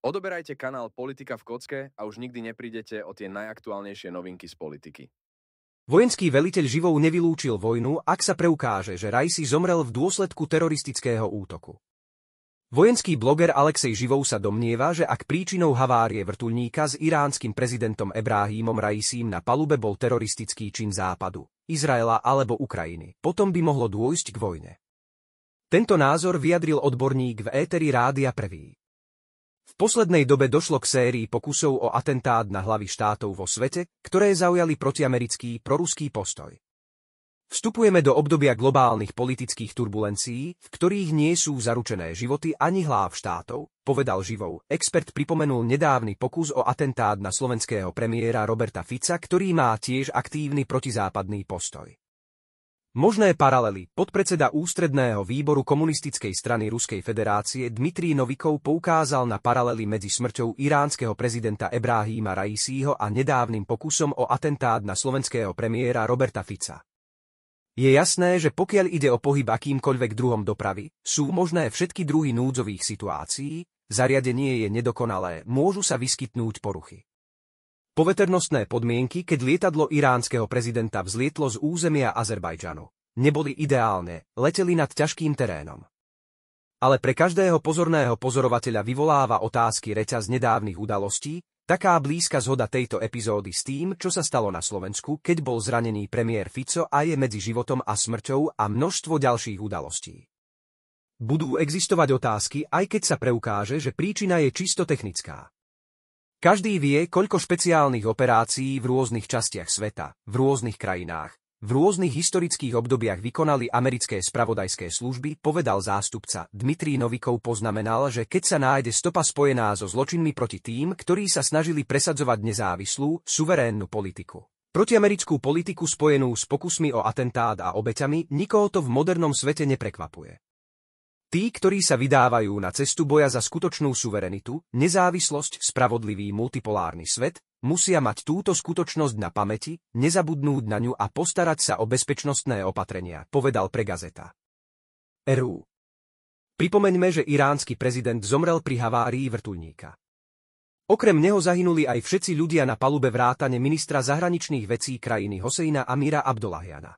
Odoberajte kanál Politika v kocke a už nikdy neprídete o tie najaktuálnejšie novinky z politiky. Vojenský veliteľ živou nevylúčil vojnu, ak sa preukáže, že Rajsi zomrel v dôsledku teroristického útoku. Vojenský bloger Alexej Živou sa domnieva, že ak príčinou havárie vrtulníka s iránskym prezidentom Ebráhímom Raisím na palube bol teroristický čin Západu, Izraela alebo Ukrajiny, potom by mohlo dôjsť k vojne. Tento názor vyjadril odborník v éteri Rádia Prvý. Poslednej dobe došlo k sérii pokusov o atentát na hlavy štátov vo svete, ktoré zaujali protiamerický proruský postoj. Vstupujeme do obdobia globálnych politických turbulencií, v ktorých nie sú zaručené životy ani hlav štátov, povedal živou. Expert pripomenul nedávny pokus o atentát na slovenského premiéra Roberta Fica, ktorý má tiež aktívny protizápadný postoj. Možné paralely. Podpredseda ústredného výboru komunistickej strany Ruskej federácie Dmitrij Novikov poukázal na paralely medzi smrťou iránskeho prezidenta Ebráhíma Raisího a nedávnym pokusom o atentát na slovenského premiéra Roberta Fica. Je jasné, že pokiaľ ide o pohyb akýmkoľvek druhom dopravy, sú možné všetky druhy núdzových situácií, zariadenie je nedokonalé, môžu sa vyskytnúť poruchy. Poveternostné podmienky, keď lietadlo iránskeho prezidenta vzlietlo z územia Azerbajdžanu, neboli ideálne, leteli nad ťažkým terénom. Ale pre každého pozorného pozorovateľa vyvoláva otázky reťaz nedávnych udalostí, Taká blízka zhoda tejto epizódy s tým, čo sa stalo na Slovensku, keď bol zranený premiér Fico a je medzi životom a smrťou a množstvo ďalších udalostí. Budú existovať otázky, aj keď sa preukáže, že príčina je čisto technická. Každý vie, koľko špeciálnych operácií v rôznych častiach sveta, v rôznych krajinách, v rôznych historických obdobiach vykonali americké spravodajské služby, povedal zástupca. Dmitrij Novikov poznamenal, že keď sa nájde stopa spojená so zločinmi proti tým, ktorí sa snažili presadzovať nezávislú, suverénnu politiku. Protiamerickú politiku spojenú s pokusmi o atentát a obeťami, nikoho to v modernom svete neprekvapuje. Tí, ktorí sa vydávajú na cestu boja za skutočnú suverenitu, nezávislosť, spravodlivý multipolárny svet, musia mať túto skutočnosť na pamäti, nezabudnúť na ňu a postarať sa o bezpečnostné opatrenia, povedal pre gazeta. RU. Pripomeňme, že iránsky prezident zomrel pri havárii vrtulníka. Okrem neho zahynuli aj všetci ľudia na palube vrátane ministra zahraničných vecí krajiny Hosejna Amira Abdollahiana.